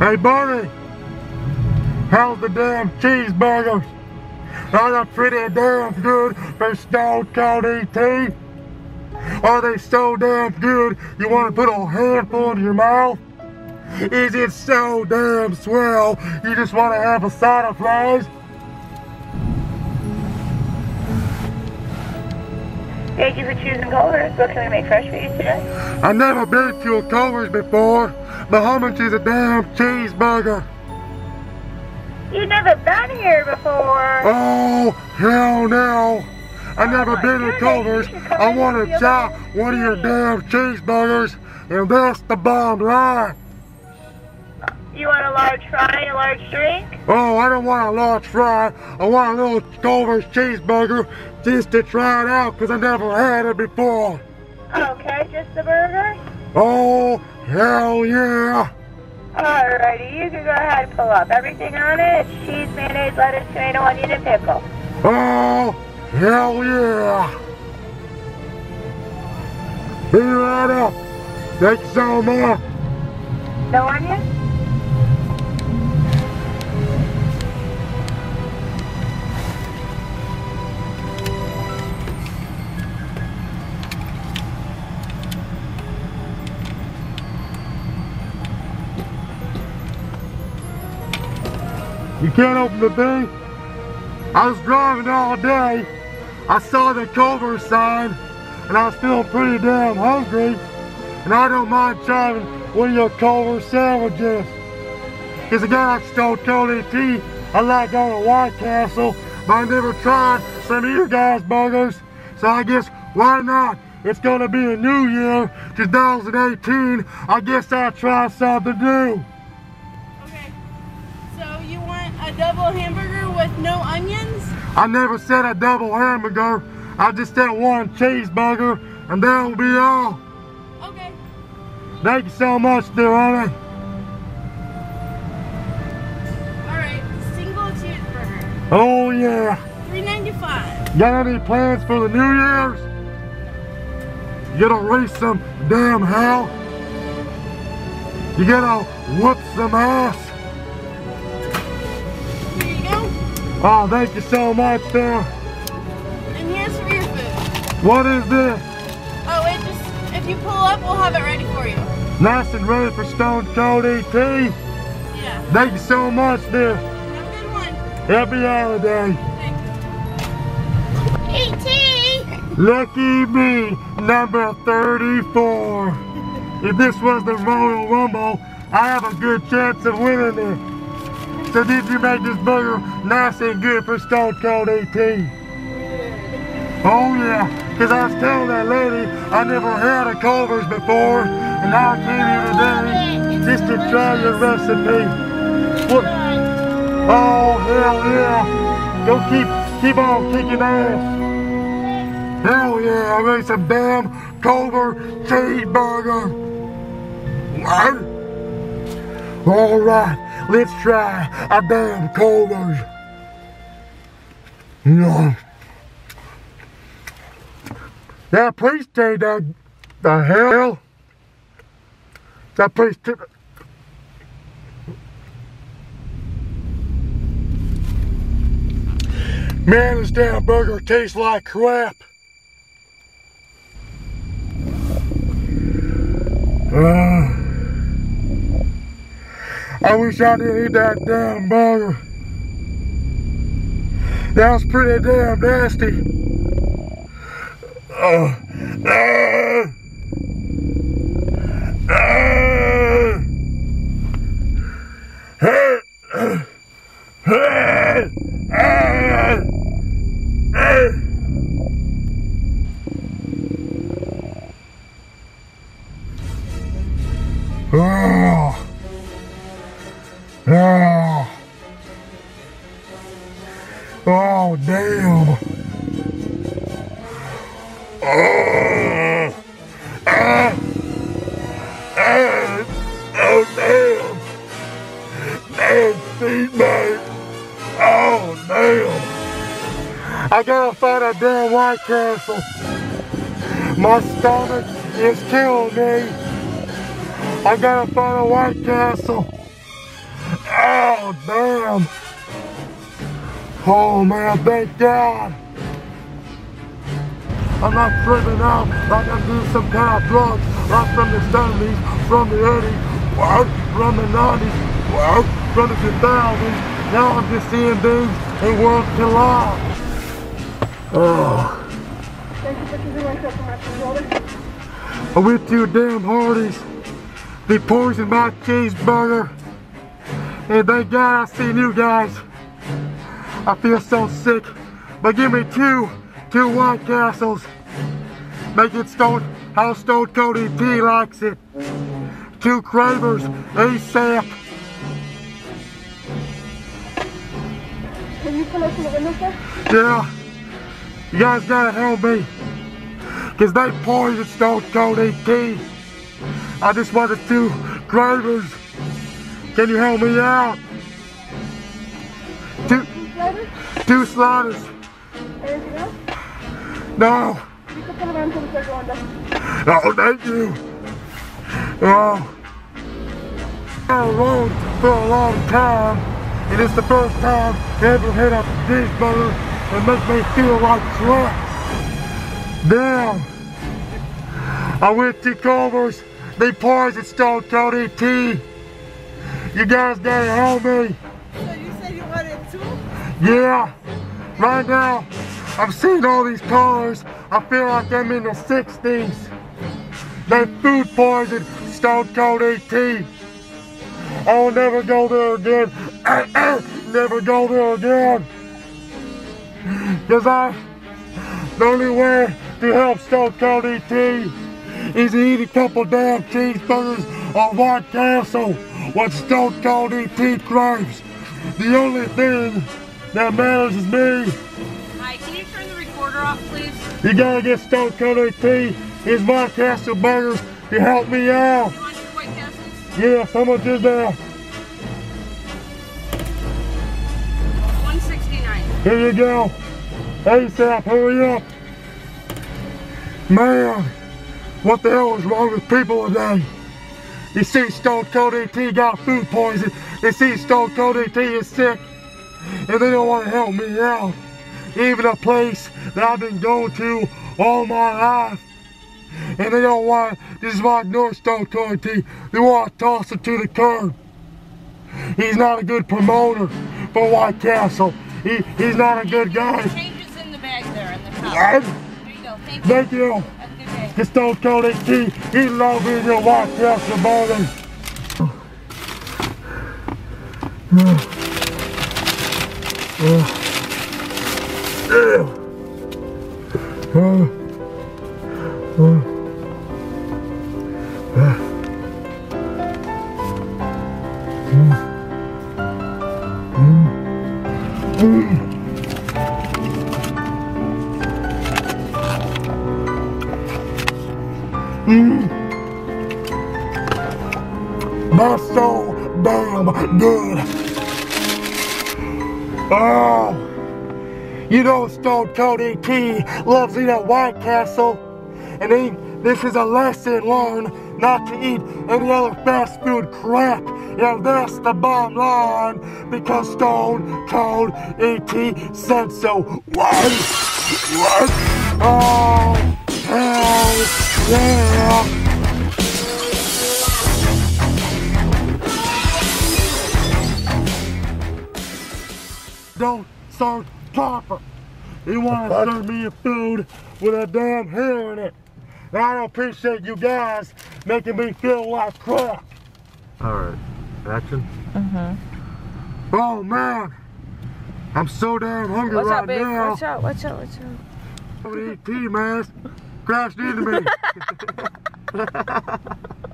Hey, buddy. How's the damn cheeseburgers? Are they pretty damn good for Stone Cold ET? Are they so damn good you want to put a handful in your mouth? Is it so damn swell you just want to have a side of fries? Thank you for choosing Culver's. What can we make fresh for you today? I've never been to a Culver's before, but how much is a damn cheeseburger? You've never been here before. Oh, hell no. I've never my been to Culver's. you should come I want to try one of your damn cheeseburgers, and that's the bomb line. You want a large fry and a large drink? Oh, I don't want a large fry. I want a little Culver's cheeseburger just to try it out because I never had it before. Okay, just the burger? Oh, hell yeah. Alrighty, you can go ahead and pull up. Everything on it, cheese, mayonnaise, lettuce, tomato, onion, and pickle. Oh, hell yeah. Be right up. Thanks so much. No onion? You can't open the thing? I was driving all day. I saw the Culver sign and I was feeling pretty damn hungry. And I don't mind trying one of your Culver sandwiches. Because guy like Stone Cold ET, I like going to White Castle, but I never tried some of your guys' burgers. So I guess why not? It's gonna be a new year, 2018. I guess I'll try something new. A double hamburger with no onions? I never said a double hamburger. I just said one cheeseburger, and that'll be all. Okay. Thank you so much, dear honey. Alright, single cheeseburger. Oh yeah. Three ninety five. Got any plans for the New Year's? You gonna raise some damn hell? You gonna whoop some ass? Oh, thank you so much, there. And here's for your food. What is this? Oh, it just if you pull up we'll have it ready for you. Nice and ready for Stone Cold ET. Yeah. Thank you so much, dear. Have a good one. Happy holiday. E.T. Lucky me, number 34. If this was the Royal Rumble, I have a good chance of winning it. So did you make this burger nice and good for Stone Cold 18? Oh yeah, because I was telling that lady I never had a Culver's before, and now I came here today just to try your recipe. What? Oh hell yeah! Go keep keep on kicking ass. Hell yeah, I made some damn Culver cheeseburger. What? All right, let's try a damn Culver's. Yeah. That police take that the hell? That police took Man, this damn burger tastes like crap. Uh, I wish I didn't eat that damn burger. That was pretty damn nasty. Uh, uh, Oh. Oh, damn. Oh. Ah. Ah. Oh, damn. Damn. Oh, damn. I gotta find a damn White Castle. My stomach is killing me. I gotta find a White Castle. Oh, damn. Oh, man, thank God. I'm not tripping out like I'm doing some kind of drugs. Right from the 70s, from the 80s, what? From the 90s, what? From the 2000s. Now I'm just seeing things and worlds collide. Oh. Thank you for keeping my control. I went to damn Hardee's. They poisoned my cheeseburger. And thank God I seen you guys. I feel so sick. But give me two, two White Castles. Make it Stone, how Stone Cody ET likes it. Two Kravers, ASAP. Can you come up to the window, sir? Yeah. You guys gotta help me. Cause they poisoned Stone Cold ET. I just wanted two Kravers. Can you help me out? Two, two sliders. No. It. Oh, thank you. Oh. I've been alone for a long time, and it's the first time I ever hit a cheeseburger and make me feel like crap. Damn. I went to Culver's. They poisoned Stone Cold ET. You guys gotta help me. So you said you wanted two? Yeah, right now, I'm seeing all these cars. I feel like I'm in the 60s. They food poisoned Stone Cold ET. I'll never go there again. never go there again. Cause I, the only way to help Stone Cold ET is to eat a couple damn cheeseburgers or White Castle what Stone Cold ET craves. The only thing that matters is me. Hi, can you turn the recorder off, please? You gotta get Stone Cold ET, his White Castle burgers to help me out. You want your White Castles? Yes, how much is that? 169. Here you go. ASAP, hurry up. Man, what the hell is wrong with people today? You see Stone Cold ET got food poison. They see Stone Cold ET is sick. And they don't want to help me out. Even a place that I've been going to all my life. And they don't want, this is why I ignore Stone Cold ET. They want to toss it to the curb. He's not a good promoter for White Castle. He, he's not a good guy. Changes in the bag there in the top. There you go. Thank you. Thank you. The Stone Cold ET, he loves eating your White Castle burgers. That's so damn good. Oh, you know Stone Cold ET loves eating at White Castle, and he, this is a lesson learned not to eat any other fast food crap. And that's the bottom line because Stone Cold ET said so. What? What? Oh, hell yeah. Don't serve proper. You want to serve me a food with a damn hair in it. And I don't appreciate you guys making me feel like crap. All right, action. Mm-hmm. Oh man, I'm so damn hungry Watch right out, babe. now. Watch out, watch out, watch out. I'm an ET man crashed into me.